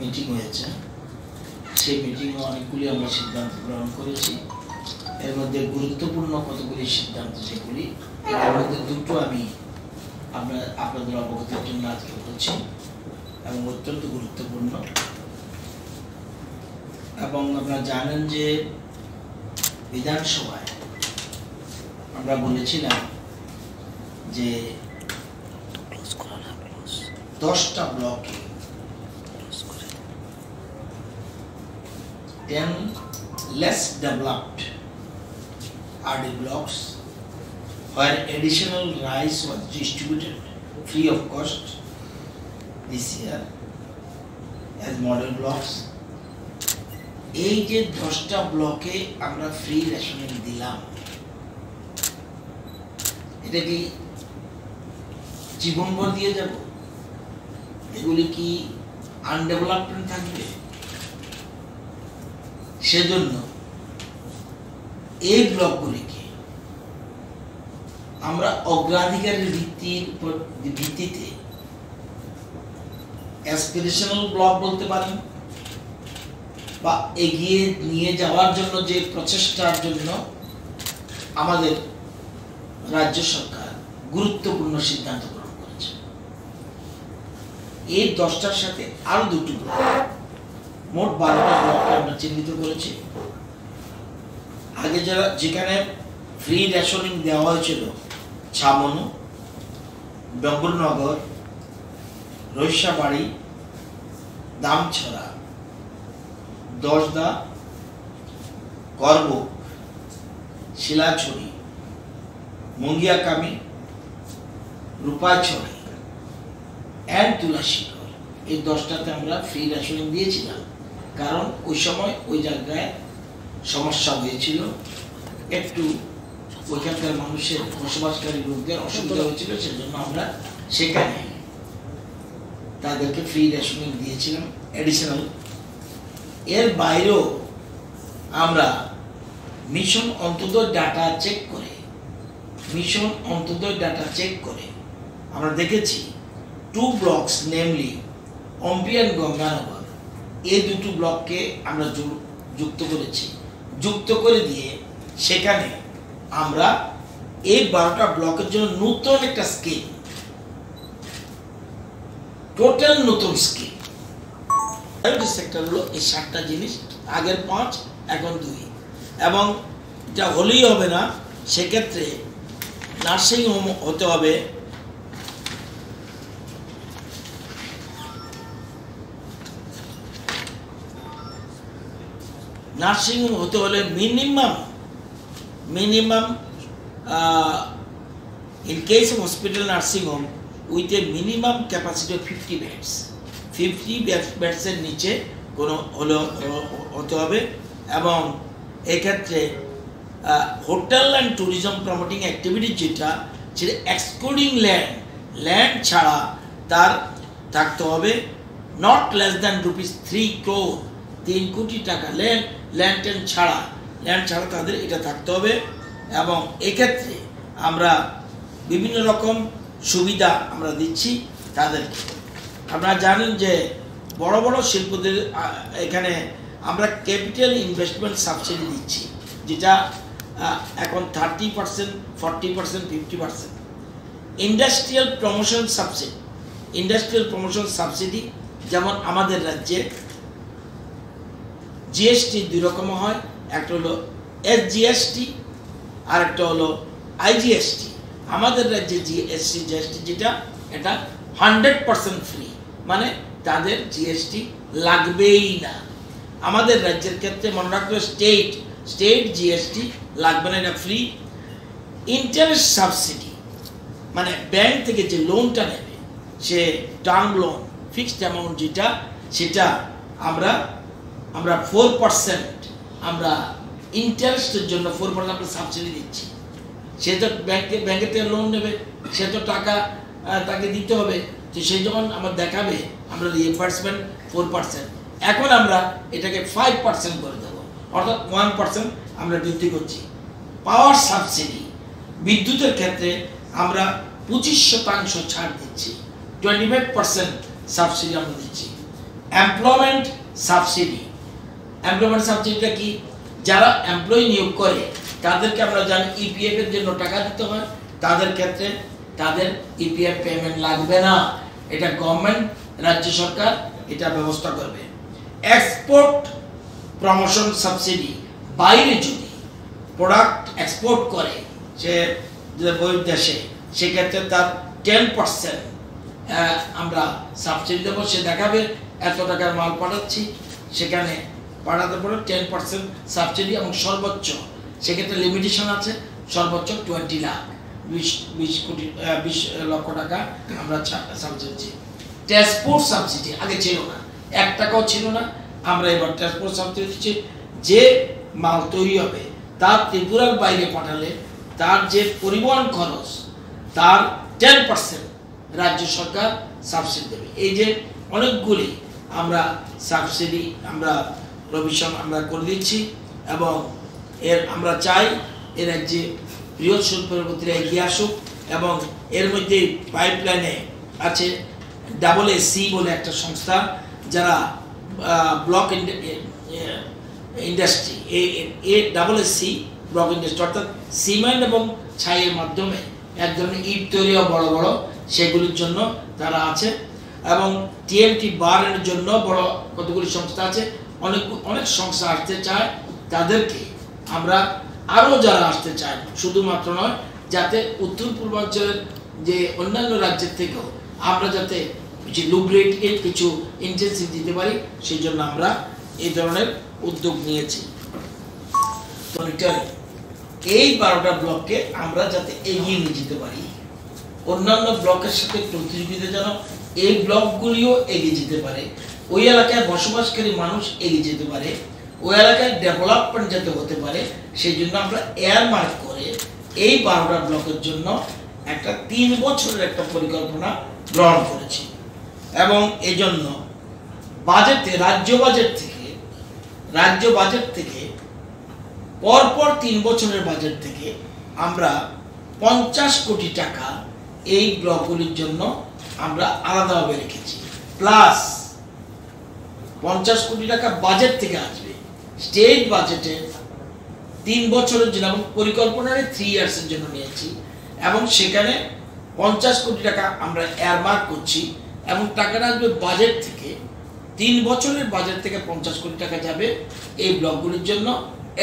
Meeting হয়েছে। সেই মিটিংয়ে অনেকগুলি আমরা সিদ্ধান্ত গ্রহণ করেছি। এর মধ্যে গুরুত্বপূর্ণ কতগুলি সিদ্ধান্ত যেগুলি এর মধ্যে দুটো আমি আপনার আপনাদের অবগতির জন্য আজকে বলছি এবং অত্যন্ত গুরুত্বপূর্ণ। এবং আপনারা জানেন যে বিধানসভায় আমরা বলেছিলাম যে দশটা ব্লকে ten less developed RD blocks where additional rice was distributed free of cost this year as model blocks এই যে দশটা ব্লকে আমরা ফ্রি রেশনিং দিলাম এটা কি জীবনভর দিয়ে যাব এগুলি কি আনডেভেলপমেন্ট থাকবে সেজন্য এই ব্লকগুলিকে আমরা অগ্রাধিকারের ভিত্তির ভিত্তিতে অ্যাসপিরেশনাল ব্লক বলতে পারেন বা এগিয়ে নিয়ে যাওয়ার জন্য যে প্রচেষ্টার জন্য আমাদের রাজ্য সরকার গুরুত্বপূর্ণ সিদ্ধান্ত গ্রহণ করেছে। এই দশটার সাথে আরও দুটি মোট বারোটা ব্লককে আমরা চিহ্নিত করেছি। আগে যারা, যেখানে ফ্রি রেশনিং দেওয়া হয়েছিল, ছামনু বেঙ্গলনগর রৈশাবাড়ি, দামছড়া, দশদা, করবুক, শিলাছড়ি, মঙ্গিয়াকামি রূপাছড়ি অ্যান্ড তুলাশিকর এই দশটাতে আমরা ফ্রি রেশনিং দিয়েছিলাম। কারণ ওই সময় ওই জায়গায় সমস্যা হয়েছিল। একটু ওইখানকার মানুষের বসবাসকারী লোকদের অসুবিধা হয়েছিল, সেজন্য আমরা সেখানে তাদেরকে ফ্রি রেশনিং দিয়েছিলাম অ্যাডিশনাল এর বাইরেও আমরা মিশন অন্তর্দয় ডাটা চেক করে মিশন অন্তর্দয় ডাটা চেক করে আমরা দেখেছি টু ব্লকস নেমলি অম্পিয়ান গঙ্গানগর এই দুটো ব্লককে আমরা যুক্ত করেছি। যুক্ত করে দিয়ে সেখানে আমরা এই বারোটা ব্লকের জন্য নতুন একটা স্কিম, টোটাল নতুন স্কিম। সেক্টর হলো, এই সাতটা জিনিস, আগের পাঁচ, এখন দুই। এবং যা হলেই হবে না, সেক্ষেত্রে নার্সিং হোম হতে হবে নার্সিং হোম হতে হলে minimum minimum in case nursing home with a minimum capacity of 50 beds. 50 beds এর নিচে কোনো হলো হতে হবে। এবং এক্ষেত্রে hotel and tourism promoting activity যেটা, সেটা এক্সক্লুডিং ল্যান্ড ল্যান্ড ছাড়া তার থাকতে হবে। Not less than rupees three crore তিন কোটি টাকা ল্যান্ড ল্যান্ড ট্যান্ড ছাড়া। ল্যান্ড ছাড়া তাদের এটা থাকতে হবে এবং এক্ষেত্রে আমরা বিভিন্ন রকম সুবিধা আমরা দিচ্ছি তাদেরকে। আপনারা জানেন যে বড় বড় শিল্পদের এখানে আমরা ক্যাপিটাল ইনভেস্টমেন্ট সাবসিডি দিচ্ছি, যেটা এখন thirty percent, forty percent, fifty percent. Industrial promotion subsidy. Industrial promotion subsidy যেমন আমাদের রাজ্যে জিএসটি দুই রকম হয়, একটা হলো এস জিএসটি আর একটা হলো আইজিএসটি আমাদের রাজ্যে জিএসটি জিএসটি যেটা, এটা হান্ড্রেড পার্সেন্ট ফ্রি মানে তাদের জিএসটি লাগবেই না। আমাদের রাজ্যের ক্ষেত্রে মনে রাখতে স্টেট স্টেট জিএসটি লাগবে না, এটা ফ্রি ইন্টারেস্ট সাবসিডি মানে ব্যাংক থেকে যে লোনটা নেবে, সে টার্ম লোন ফিক্সড অ্যামাউন্ট যেটা, সেটা আমরা আমরা ফোর পার্সেন্ট আমরা ইন্টারেস্টের জন্য ফোর পার্সেন্ট আমরা সাবসিডি দিচ্ছি। সে তো ব্যাংকে ব্যাংকের থেকে লোন নেবে, সে তো টাকা তাকে দিতে হবে, তো সেই যখন আমার দেখাবে, আমরা রিএম্বার্সমেন্ট ফোর পার্সেন্ট এখন আমরা এটাকে ফাইভ পার্সেন্ট করে দেবো, অর্থাৎ ওয়ান পার্সেন্ট আমরা বৃদ্ধি করছি। পাওয়ার সাবসিডি বিদ্যুতের ক্ষেত্রে আমরা পঁচিশ শতাংশ ছাড় দিচ্ছি টোয়েন্টি ফাইভ পার্সেন্ট সাবসিডি আমরা দিচ্ছি। এমপ্লয়মেন্ট সাবসিডি এমপ্লয়মেন্ট সাবসিডিটা কি? যারা এমপ্লয়ি নিয়োগ করে, তাদেরকে আমরা জানি ইপিএফ এর জন্য টাকা দিতে হয়। তাদের ক্ষেত্রে তাদের ইপিএফ পেমেন্ট লাগবে না। এটা গভর্নমেন্ট রাজ্য সরকার এটা ব্যবস্থা করবে। এক্সপোর্ট প্রমোশন সাবসিডি বাইরে যদি প্রোডাক্ট এক্সপোর্ট করে সে বহির দেশে, সেক্ষেত্রে তার টেন পার্সেন্ট আমরা সাবসিডি দেবো, সে দেখাবে, এত টাকার মাল পাঠাচ্ছি, সেখানে পাঠাতে পারে টেন পার্সেন্ট সাবসিডি এবং সর্বোচ্চ, সেক্ষেত্রে লিমিটেশন আছে, সর্বোচ্চ টোয়েন্টি লাখ বিশ বিশ কোটি বিশ লক্ষ টাকা আমরা সাবসিডি ট্রান্সপোর্ট সাবসিডি আগে ছিল না, এক টাকাও ছিল না, আমরা এবার ট্রান্সপোর্ট সাবসিডি দিচ্ছি। যে মাল তৈরি হবে তার ত্রিপুরার বাইরে পাঠালে তার যে পরিবহন খরচ, তার টেন পার্সেন্ট রাজ্য সরকার সাবসিডি দেবে। এই যে অনেকগুলি আমরা সাবসিডি আমরা প্রভিশন আমরা করে দিচ্ছি এবং এর আমরা চাই এর রাজ্যে বৃহৎ শিল্পের প্রতি এগিয়ে আসুক এবং এর মধ্যে পাইপলাইনে আছে ডাবল এ সি বলে একটা সংস্থা যারা block industry A A double S C block industry অর্থাৎ সিমেন্ট এবং ছাইয়ের মাধ্যমে এক ধরনের ইট তৈরিও বড় বড় সেগুলির জন্য তারা আছে এবং টিএমটি বারের জন্য বড় কতগুলি সংস্থা আছে? অনেক অনেক সংস্থা আসতে চায়, তাদেরকে আমরা আরও যারা আসতে চায়, শুধুমাত্র নয়, যাতে উত্তর পূর্বাঞ্চলের যে অন্যান্য রাজ্যের থেকেও আমরা যাতে কিছু লুব্রেট এর কিছু ইন্টেন্সিভ দিতে পারি সেই জন্য আমরা এই ধরনের উদ্যোগ নিয়েছি। এই বারোটা ব্লককে আমরা যাতে এগিয়ে নিয়ে যেতে পারি। অন্যান্য ব্লকের সাথে প্রতিযোগিতা যেন এই ব্লকগুলিও এগিয়ে যেতে পারে। ওই এলাকায় বসবাসকারী মানুষ এগিয়ে যেতে পারে, ওই এলাকায় ডেভেলপমেন্ট যাতে হতে পারে, সেই জন্য আমরা এয়ার মার্ক করে এই বারোটা ব্লকের জন্য একটা তিন বছরের একটা পরিকল্পনা গ্রহণ করেছি। এবং এজন্য বাজেটে, রাজ্য বাজেট থেকে, রাজ্য বাজেট থেকে, পরপর তিন বছরের বাজেট থেকে আমরা পঞ্চাশ কোটি টাকা এই ব্লকগুলির জন্য আমরা আলাদাভাবে রেখেছি। প্লাস পঞ্চাশ কোটি টাকা বাজেট থেকে আসবে। স্টেট বাজেটে তিন বছরের জন্য এবং পরিকল্পনারে থ্রি ইয়ার্সের জন্য নিয়েছি। এবং সেখানে পঞ্চাশ কোটি টাকা আমরা এয়ারমার্ক করছি এবং টাকাটা আসবে বাজেট থেকে, তিন বছরের বাজেট থেকে পঞ্চাশ কোটি টাকা যাবে এই ব্লকগুলির জন্য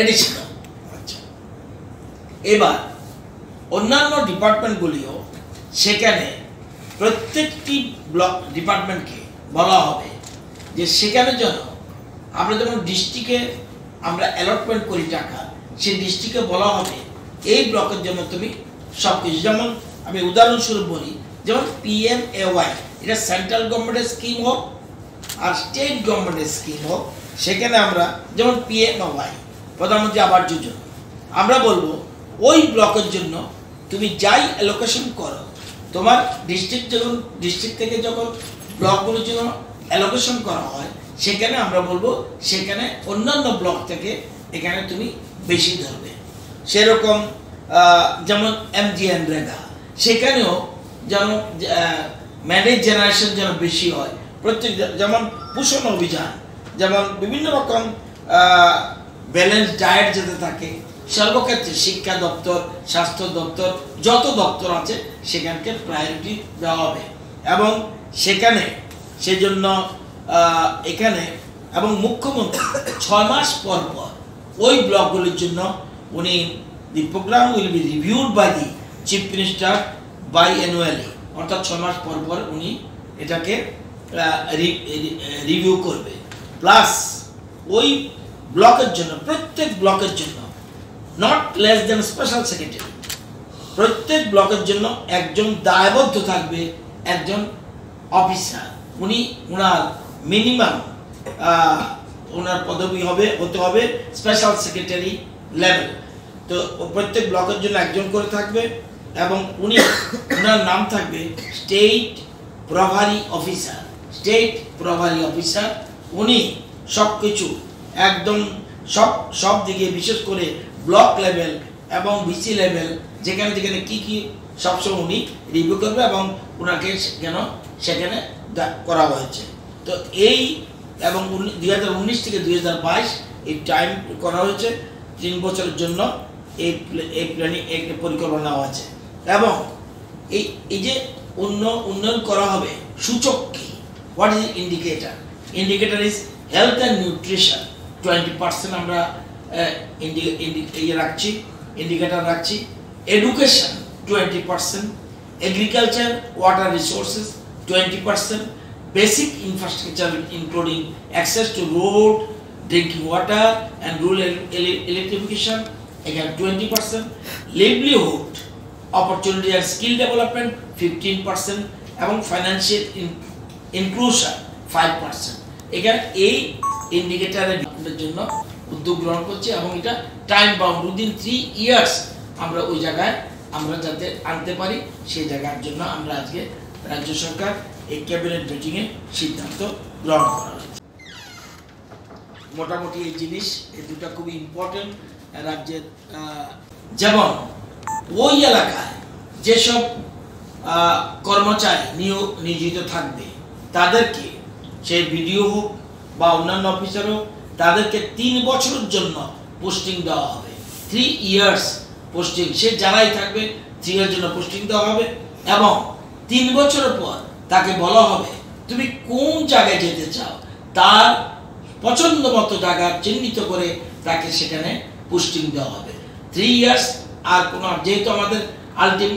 এডিশনাল আচ্ছা। এবার অন্যান্য ডিপার্টমেন্টগুলিও সেখানে প্রত্যেকটি ব্লক ডিপার্টমেন্টকে বলা হবে যে সেখানে জন্য আমরা যেমন ডিস্ট্রিক্টে আমরা অ্যালটমেন্ট করি টাকা সেই ডিস্ট্রিক্টে বলা হবে, এই ব্লকের জন্য তুমি সব কিছু যেমন আমি উদাহরণস্বরূপ বলি, যেমন পিএম এ ওয়াই এটা সেন্ট্রাল গভর্নমেন্টের স্কিম হোক আর স্টেট গভর্নমেন্টের স্কিম হোক, সেখানে আমরা যেমন পিএম ওয়াই প্রধানমন্ত্রী আবাস যোজনা, আমরা বলব ওই ব্লকের জন্য তুমি যাই অ্যালোকেশন করো, তোমার ডিস্ট্রিক্ট যখন ডিস্ট্রিক্ট থেকে যখন ব্লকগুলোর জন্য অ্যালোকেশন করা হয়, সেখানে আমরা বলব সেখানে অন্যান্য ব্লক থেকে এখানে তুমি বেশি ধরবে। সেরকম যেমন এমজিএন রেগা সেখানেও যেন ম্যানেজ জেনারেশন যেন বেশি হয়। প্রত্যেক, যেমন পোষণ অভিযান, যেমন বিভিন্ন রকম ব্যালেন্স ডায়েট যাতে থাকে, সর্বক্ষেত্রে শিক্ষা দপ্তর, স্বাস্থ্য দপ্তর, যত দপ্তর আছে, সেখানকে প্রায়োরিটি দেওয়া হবে। এবং সেখানে সেজন্য এখানে এবং মুখ্যমন্ত্রী ছয় মাস পর পর ওই ব্লকগুলির জন্য উনি the program will be reviewed by the chief minister by annually অর্থাৎ ছয় মাস পর পর উনি এটাকে রিভিউ করবে। প্লাস ওই ব্লকের জন্য, প্রত্যেক ব্লকের জন্য not less then special secretary প্রত্যেক ব্লকের জন্য একজন দায়বদ্ধ থাকবে, একজন অফিসার উনি ওনার মিনিমাম ওনার পদবি হবে, হতে হবে স্পেশাল সেক্রেটারি লেভেল তো প্রত্যেক ব্লকের জন্য একজন করে থাকবে এবং উনি ওনার নাম থাকবে স্টেট প্রভারী অফিসার স্টেট প্রভারী অফিসার উনি সব কিছু একদম সব সব দিকে বিশেষ করে ব্লক লেভেল এবং বিসি লেভেল যেখানে যেখানে কি কি সবসময় উনি রিভিউ করবে এবং ওনাকে যেন সেখানে করা হয়েছে। তো এই এবং দুই হাজার উনিশ থেকে দুই হাজার বাইশ এই টাইম করা হয়েছে তিন বছরের জন্য এই এই প্ল্যানিং একটা পরিকল্পনা নেওয়া আছে এবং এই এই যে উন্ন উন্নয়ন করা হবে, সূচক কি? What is indicator indicator is health and nutrition twenty percent আমরা ইয়ে রাখছি ইন্ডিকেটার রাখছি। Education twenty percent agriculture water resources twenty percent basic infrastructure including access to road, drinking water and rural el- ele- electrification, again 20%, livelihood, opportunity and skill development 15% এবং in- inclusion 5%. এখানে এই ইন্ডিকেটারের জন্য উদ্যোগ গ্রহণ করছি এবং এটা time bound within three years আমরা ওই জায়গায় আমরা যাতে আনতে পারি সেই জায়গার জন্য আমরা আজকে রাজ্য সরকার এই ক্যাবিনেট মিটিংয়ে সিদ্ধান্ত গ্রহণ করা হয়েছে। মোটামুটি এই জিনিস, এই দুটা খুবই ইম্পর্টেন্ট রাজ্যের যেমন ওই এলাকায় যেসব কর্মচারী নিয়োগ, নিয়োজিত থাকবে, তাদেরকে সে বিডিও হোক বা অন্যান্য অফিসার হোক তাদেরকে তিন বছরের জন্য পোস্টিং দেওয়া হবে। থ্রি ইয়ার্স পোস্টিং সে যারাই থাকবে থ্রি ইয়ার জন্য পোস্টিং দেওয়া হবে এবং তিন বছরের পর তাকে বলা হবে, তুমি কোন জায়গায় যেতে চাও? তার পছন্দ মতো জায়গা চিহ্নিত করে তাকে সেখানে পোস্টিং দেওয়া হবে। থ্রি ইয়ার্স আর কোনো যেহেতু আমাদের আলটিম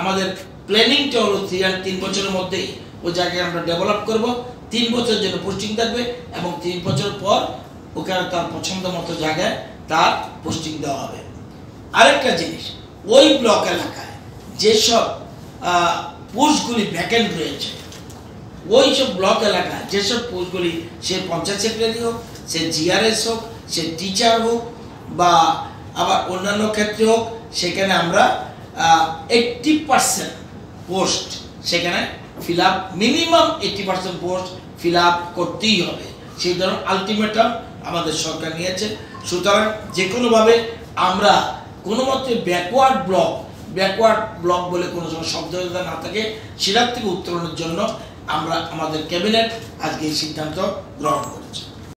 আমাদের প্ল্যানিংটা হলো থ্রি আর তিন বছরের মধ্যেই ওই জায়গায় আমরা ডেভেলপ করব। তিন বছর জন্য পোস্টিং থাকবে এবং তিন বছর পর ওখানে তার পছন্দ মতো জায়গায় তার পোস্টিং দেওয়া হবে। আরেকটা জিনিস, ওই ব্লক এলাকায় যেসব পোস্টগুলি ভ্যাকেন্ট রয়েছে। ওই সব ব্লক এলাকায় যেসব পোস্টগুলি সে পঞ্চায়েত সেক্রেটারি হোক, সে জিআরএস হোক, সে টিচার হোক, বা আবার অন্যান্য ক্ষেত্রে হোক, সেখানে আমরা এইটটি পার্সেন্ট পোস্ট সেখানে fill up minimum eighty percent post fill up করতেই হবে। সেই ধরনের আলটিমেটাম আমাদের সরকার নিয়েছে। সুতরাং যে কোনোভাবে আমরা কোনো মতে ব্যাকওয়ার্ড ব্লক ব্যাকওয়ার্ড ব্লক বলে কোনো শব্দ না থাকে, সেটার থেকে উত্তরণের জন্য আমরা আমাদের ক্যাবিনেট আজকে এই সিদ্ধান্ত গ্রহণ করি